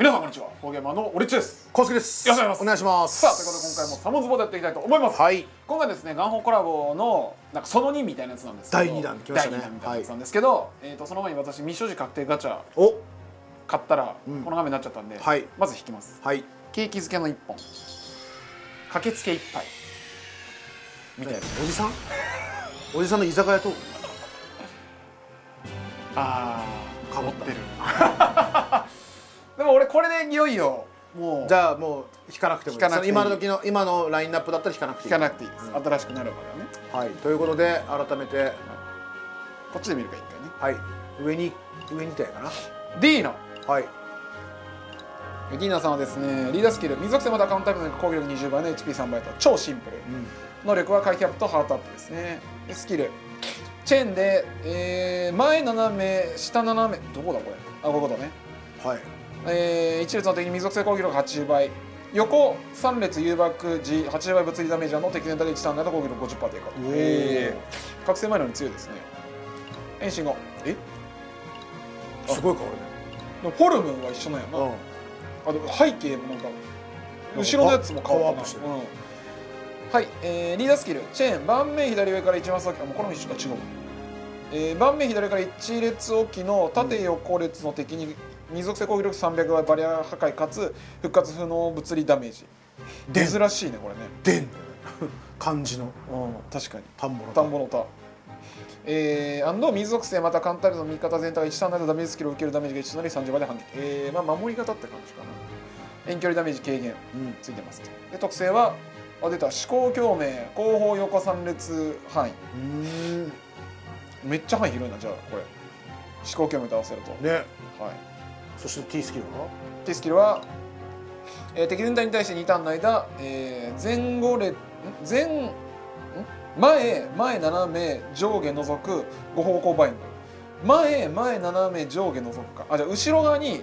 皆さんこんにちは。フォーゲーマーのオリッチです。コウスケです。よろしくお願いします。さあということで今回もサモズボでやっていきたいと思います。はい。今回ですねガンホコラボのなんかその2みたいなやつなんですけど第二弾来ましたね。第2弾みたいなやつなんですけど、えー、とその前に私未所持確定ガチャお買ったらうん。この画面になっちゃったんで、はい。まず引きます。はい。ケーキ漬けの1本。駆けつけ1杯。みたいな。おじさん？おじさんの居酒屋と？あーかぶった。持ってるでも俺これでいよいよもうじゃあもう引かなくてもいい。いい。今の時の今のラインナップだったら引かなくていい。引かなくていいです、新しくなるからね。はい。ということで改めてこっちで見るか一回ね。はい。上に上にいたやかな。ディーナはい。ディーナさんはですねリーダースキル水属性またカウンタータイプの攻撃力20倍の HP3 倍と超シンプル、能力は回避アップとハートアップですね。でスキル。チェーンで、えー前斜め下斜め。どこだこれ？あこういうことね。はいえー、1列の敵に水属性攻撃力80倍横3列誘爆時80倍物理ダメージの敵全体で1ターン内の攻撃力50%低下。おー。えー覚醒前のに強いですね。変身後。え？すごいかでもフォルムは一緒なんやな、俺ねあでも背景もなんか後ろのやつも変わってるうん。はい、えー、リーダースキル。チェーン盤面左上から一番先。あもうこれも一緒だ違う、えー、盤面左から1列置きの縦横列の敵に水属性攻撃力300倍バリア破壊かつ復活不能物理ダメージ。で珍しいねこれね。でん漢字の。うん確かに。田んぼの田んぼの田えー、アンド水属性またカンタルの味方全体が1ターン内のダメージスキルを受けるダメージが1となり30倍で反撃。えー、まあ守り方って感じかな。遠距離ダメージ軽減。うん。ついてますとで特性はあ出た。思考共鳴後方横三列範囲。うん。めっちゃ範囲広いなじゃあこれ。思考共鳴と合わせると。ね。はいそして T スキルは？T スキルは、えー敵全体に対して2ターンの間、えー前後列ん？前ん？前前斜め上下除く5方向バインド。前前斜め上下除くか。あじゃあ後ろ側に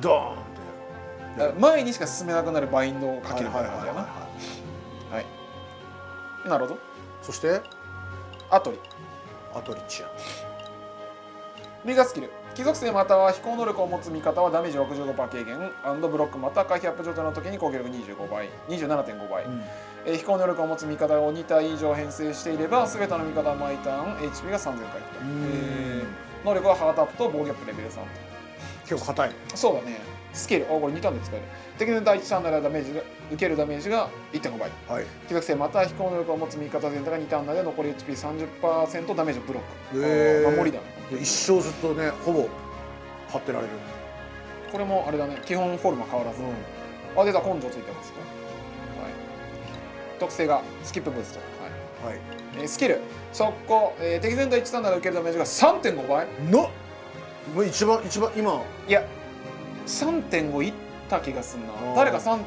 ドーンってあ前にしか進めなくなるバインドをかけるみたいな。感じだなはいなるほど。そして？アトリ。アトリチアリーガースキル貴族性または飛行能力を持つ味方はダメージ65%軽減。ブロックまたは回避アップ状態の時に攻撃力25倍。27.5倍、うん。えー飛行能力を持つ味方を2体以上編成していれば全ての味方は毎ターン HP が3000回復と、えー能力はハートアップと防御アップレベル3と結構硬い。そうだね。スキル。あこれ2ターンで使える。敵の第1ターンならダメージが受けるダメージが1.5倍。はい。貴族性または飛行能力を持つ味方全体が2ターン内で残り HP30% ダメージをブロック、へー。守りだね。で一生ずっとねほぼ張ってられる。これもあれだね基本フォルムは変わらず、あ出た根性ついてますと、はい、特性がスキップブースト、はい。はい。えースキル。速攻、えー敵全体1ターンなら受けるダメージが3.5倍。のもう一番一番今。いや3.5いった気がすんな。ー。誰か3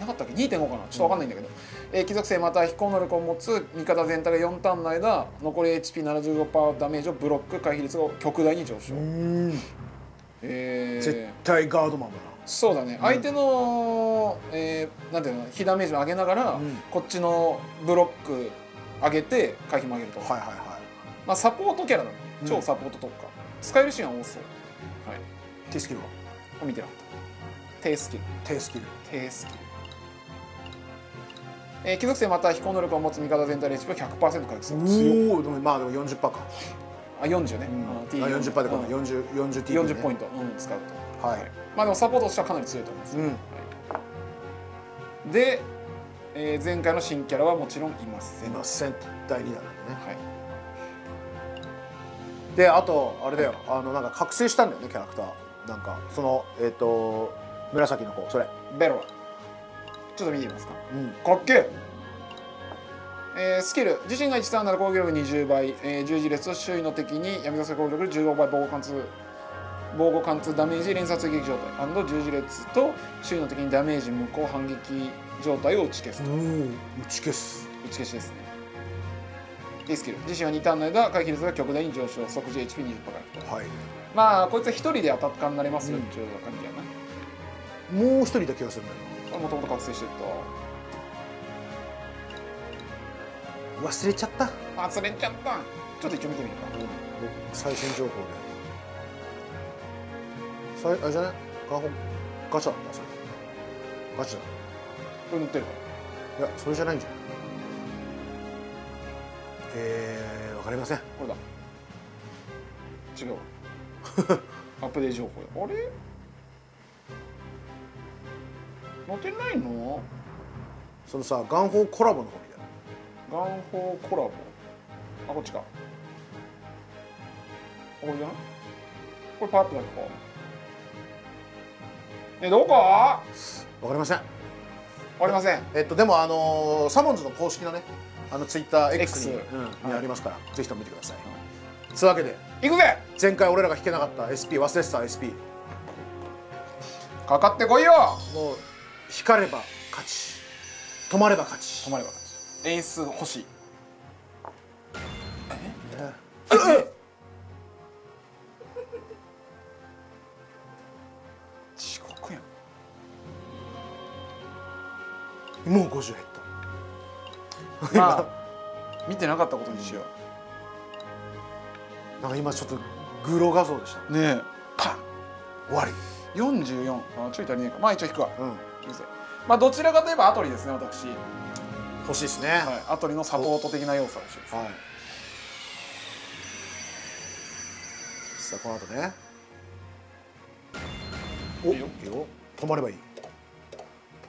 なかったっけ？2.5かな？ちょっと分かんないんだけど、えー貴族性または飛行能力を持つ味方全体が4ターンの間残り HP75% ダメージをブロック回避率が極大に上昇、ん。えー。絶対ガードマンだそうだね、相手の、えーなんていうの？被ダメージを上げながら、うん。こっちのブロック上げて回避も上げると、なはいはいはまあ、サポートキャラだね。うん。超サポート特化、使えるシーンは多そう。はい。い T スキルは？あ見てなかった。低スキル。低スキル。低スキルえー貴族性または飛行能力を持つ味方全体で HP を100%回復す。る強い。まあでも40%か。あ40ね、うん。あ T あ40%でかなうん。40 40 T 40ポイント、うん、使うと。はい。まあでもサポートとしてはかなり強いと思います、うん。はい。で、えー前回の新キャラはもちろんいません。今セン第2弾なんでね。はい。であとあれだよ。あのなんか覚醒したんだよねキャラクター。なんかそのえっ、と紫の子。それ。ベロラちょっと見てみますか。うん。かっけえ。えースキル。自身が1ターンなら攻撃力20倍、えー十字列と周囲の敵に闇属性攻撃力15倍防護貫通。防護貫通ダメージ連鎖追撃状態。十字列と周囲の敵にダメージ無効反撃状態を打ち消すと。打ち消す。打ち消しですね。D スキル。自身は2ターンの間回避率が極大に上昇。即時 HP20% 回はい。まあこいつは1人でアタッカーになれますよ。っていう感じもう一人いた気がするんだよもともと覚醒してるな忘れちゃった、と忘れちゃった。ちょっと一応見てみるか。最新情報で。さいあれじゃない？ガホガチャだったそれ。ガチャ。だこれ塗ってるか？いやそれじゃないんじゃないえー、わかりません。らこれだ。違うわ。アップデート情報や。あれ？載ってないの？そのさガンホーコラボの方みたい。なガンホーコラボ？あこっちか。あこれじゃない？これパッとだけこうえどこ？あわかりません。りません。えっとでもあのーサモンズの公式のねあのツイッター X にうんにありますから、ぜひとも見てください、そういうわけで行くぜ！前回俺らが弾けなかった SP 忘れてた SP かかってこいよ！もう光れば勝ち。止まれば勝ち。止まれば勝ち。演出欲しい。地獄やん。もう50減った。まあ見てなかったことにしよなんか今ちょっとグロ画像でした。うねえ。パン。終わり。44あちょい足りないか。まあ一応引くわ。うんいいぜまあどちらかといえばアトリですね私、は欲しいですねい、アトリのサポート的な要素が欲しいですはい。さあこの後ね。お、いいいよ。止まればいい。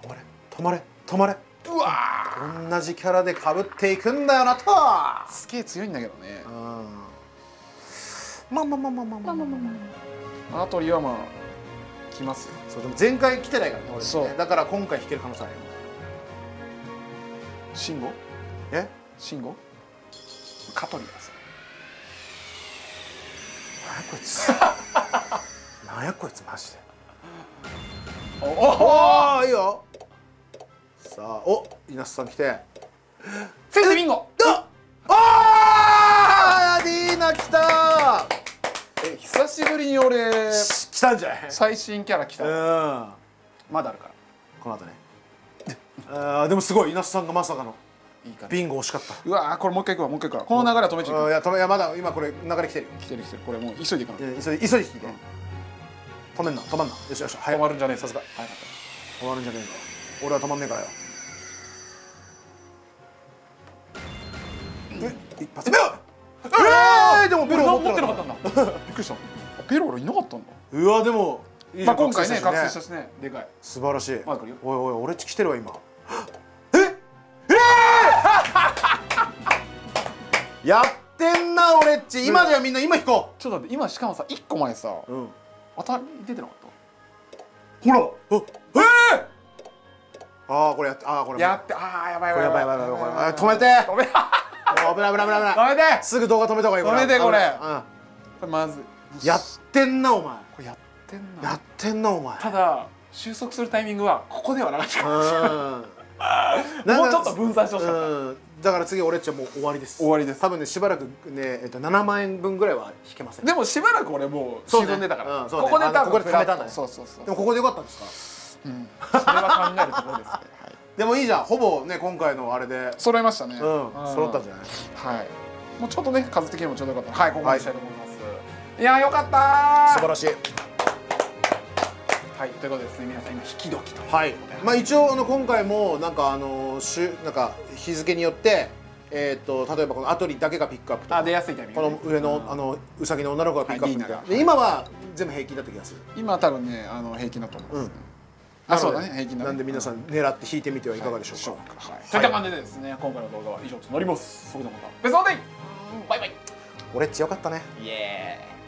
止まれ、止まれ、止まれ。うわ同じキャラで被っていくんだよなと。ーすげえ強いんだけどねうん。まあまあまあまあまあまあまあまあ。アトリはまあ来ますよそうでも前回来てないからね俺ねそうだから今回弾ける可能性あるよ。慎吾え？慎吾カトリださなんやこいつ。なんやこいつマジで。おおいいよ。さあお稲瀬さん来て。先生ビンゴああーディーナ来たえ久しぶりに俺ー来たんじゃない最新キャラ来た。うん。まだあるから。この後ね。あーでもすごい。稲瀬さんがまさかの。いいかビンゴ惜しかった。うわーこれもう一回行くわもう。一回行くわこの流れは止めちゃううんいや止めいやまだ今これ流れ来てる。よ来てる来てる。これもう急いでいかな急いで急いで引いて止めんな止まんな。よしよし止まるんじゃねえさすが。はい止まるんじゃねえか。俺は止まんねえからよ。え？一発目えー、でもベベロロ持持っててなかったんだ。びっくりした。ベロ俺いなかったんだうわでもいいまあ今回ね覚醒したしね。でかい。素晴らしい。おいおい俺っち来てるわ今。え？えー、やってんな俺っち。今じゃみんな。今引こちょっと待って今しかもさ一個前さううん。当たり出てなかっほら。あえああこれやってああこれたやってああやばいやばいやばい。やばいやばいやばい止めて。止め危ない危ない危ない危ない。止めて。すぐ動画止めた方がいい止めてこれ。うん。これまずいやってんなお前。これやってんな。やってんなお前。ただ収束するタイミングはここではなかった。うん。もうちょっと分散してほしかった。うん。だから次俺っちはもう終わりです。終わりです。多分ねしばらくね、えっと、7万円分ぐらいは引けません。でもしばらく俺もう沈んでたから、うん。ね。ここで多分ここで貯めたんだねそうそうそうでもここでよかったんですか？うん、それは考えるところですね、はい、でもいいじゃん。ほぼね今回のあれで。揃いましたね。うん。揃ったんじゃないはい。もうちょっとね数的にもちょうどよかったはいここまでしたいと思います、い、やーよかったー。素晴らしい。はいということでですね皆さん今引き時とはい。まあ一応あの今回もなんかあのしゅなんか日付によってえっ、と例えばこのアトリだけがピックアップとか。あ出やすいタイミングこの上のあのうさぎの女の子がピックアップみたいな、はい。で今は全部平均だった気がする今多分ねあの平均だと思います、ね。うん。あそうだね平均だねなんで皆さん狙って引いてみてはいかがでしょうか、はい、といった感じでですね今回の動画は以上となります。それではまた別のデイバイバイ。俺っちよかったね。イエーイ